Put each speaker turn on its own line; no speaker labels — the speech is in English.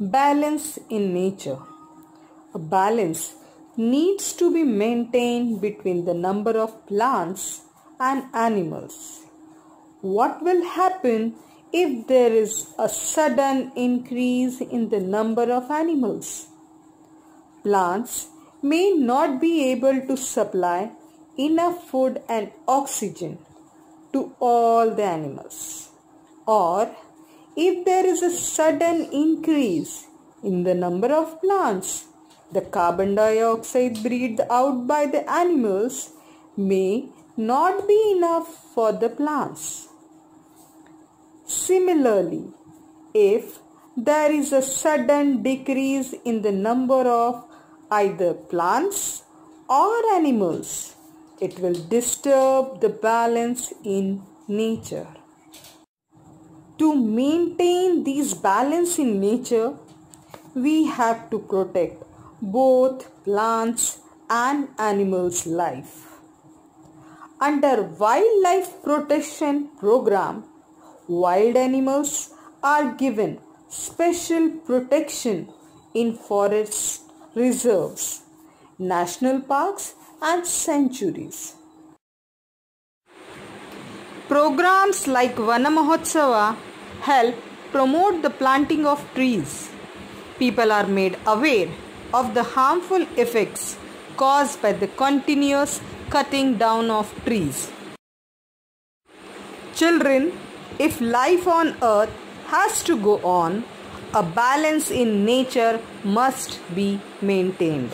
Balance in nature. A balance needs to be maintained between the number of plants and animals. What will happen if there is a sudden increase in the number of animals? Plants may not be able to supply enough food and oxygen to all the animals. Or if there is a sudden increase in the number of plants, the carbon dioxide breathed out by the animals may not be enough for the plants. Similarly, if there is a sudden decrease in the number of either plants or animals, it will disturb the balance in nature. To maintain this balance in nature, we have to protect both plants and animals' life. Under Wildlife Protection Program, wild animals are given special protection in forests, reserves, national parks and sanctuaries. Programs like Vana Mahotsava help promote the planting of trees. People are made aware of the harmful effects caused by the continuous cutting down of trees. Children, if life on earth has to go on, a balance in nature must be maintained.